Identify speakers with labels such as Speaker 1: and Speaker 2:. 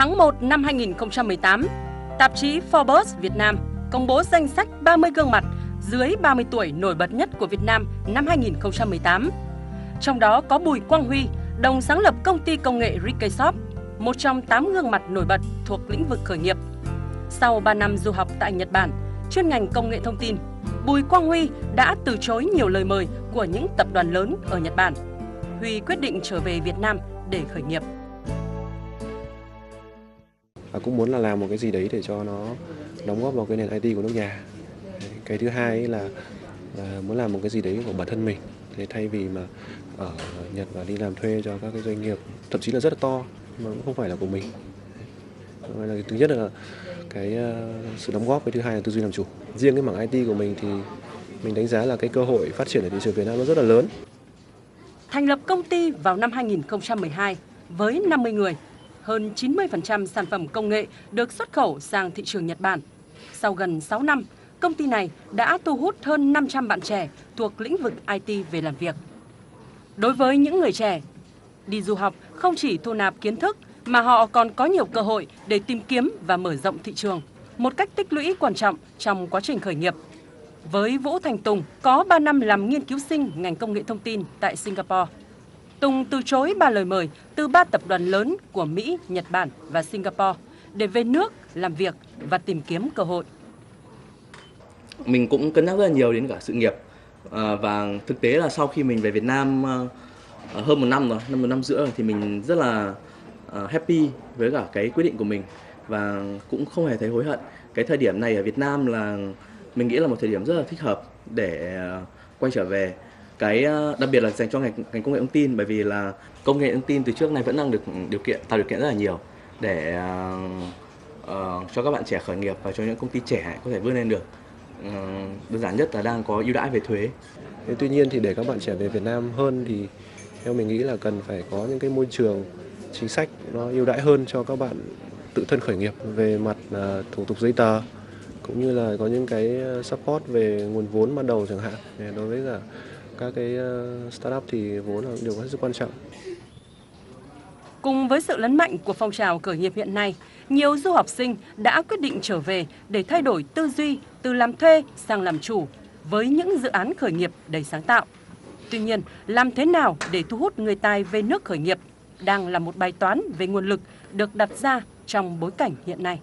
Speaker 1: Tháng 1 năm 2018, tạp chí Forbes Việt Nam công bố danh sách 30 gương mặt dưới 30 tuổi nổi bật nhất của Việt Nam năm 2018. Trong đó có Bùi Quang Huy, đồng sáng lập công ty công nghệ Rikeshop, một trong 8 gương mặt nổi bật thuộc lĩnh vực khởi nghiệp. Sau 3 năm du học tại Nhật Bản, chuyên ngành công nghệ thông tin, Bùi Quang Huy đã từ chối nhiều lời mời của những tập đoàn lớn ở Nhật Bản. Huy quyết định trở về Việt Nam để khởi nghiệp.
Speaker 2: Và cũng muốn là làm một cái gì đấy để cho nó đóng góp vào cái nền IT của nước nhà. Cái thứ hai là, là muốn làm một cái gì đấy của bản thân mình. Thế thay vì mà ở Nhật và đi làm thuê cho các cái doanh nghiệp thậm chí là rất là to mà cũng không phải là của mình. Là thứ nhất là cái ờ, sự đóng góp, cái thứ hai là tư duy làm chủ. Riêng cái mảng IT của mình thì mình đánh giá là cái cơ hội phát triển ở thị trường Việt Nam nó rất là lớn.
Speaker 1: Thành lập công ty vào năm 2012 với 50 người, hơn 90% sản phẩm công nghệ được xuất khẩu sang thị trường Nhật Bản. Sau gần 6 năm, công ty này đã thu hút hơn 500 bạn trẻ thuộc lĩnh vực IT về làm việc. Đối với những người trẻ, đi du học không chỉ thu nạp kiến thức mà họ còn có nhiều cơ hội để tìm kiếm và mở rộng thị trường, một cách tích lũy quan trọng trong quá trình khởi nghiệp. Với Vũ Thành Tùng có 3 năm làm nghiên cứu sinh ngành công nghệ thông tin tại Singapore. Tùng từ chối ba lời mời từ ba tập đoàn lớn của Mỹ, Nhật Bản và Singapore để về nước làm việc và tìm kiếm cơ hội.
Speaker 3: Mình cũng cân nhắc rất là nhiều đến cả sự nghiệp à, và thực tế là sau khi mình về Việt Nam à, à hơn một năm rồi, năm một năm rưỡi rồi thì mình rất là à, happy với cả cái quyết định của mình và cũng không hề thấy hối hận. Cái thời điểm này ở Việt Nam là mình nghĩ là một thời điểm rất là thích hợp để à, quay trở về cái ờ, đặc biệt là dành cho ngành ngành công nghệ thông tin bởi vì là công nghệ thông tin từ trước này vẫn đang được điều kiện tạo điều kiện rất là nhiều để uh, cho các bạn trẻ khởi nghiệp và cho những công ty trẻ có thể vươn lên được uh, đơn giản nhất là đang có ưu đãi về thuế.
Speaker 2: Thế tuy nhiên thì để các bạn trẻ về Việt Nam hơn thì theo mình nghĩ là cần phải có những cái môi trường chính sách nó ưu đãi hơn cho các bạn tự thân khởi nghiệp về mặt uh, thủ tục giấy tờ cũng như là có những cái support về nguồn vốn ban đầu chẳng hạn đối với cả các cái ờ, startup thì vốn là điều rất quan trọng.
Speaker 1: Cùng với sự lớn mạnh của phong trào khởi nghiệp hiện nay, nhiều du học sinh đã quyết định trở về để thay đổi tư duy từ làm thuê sang làm chủ với những dự án khởi nghiệp đầy sáng tạo. Tuy nhiên, làm thế nào để thu hút người tài về nước khởi nghiệp đang là một bài toán về nguồn lực được đặt ra trong bối cảnh hiện nay.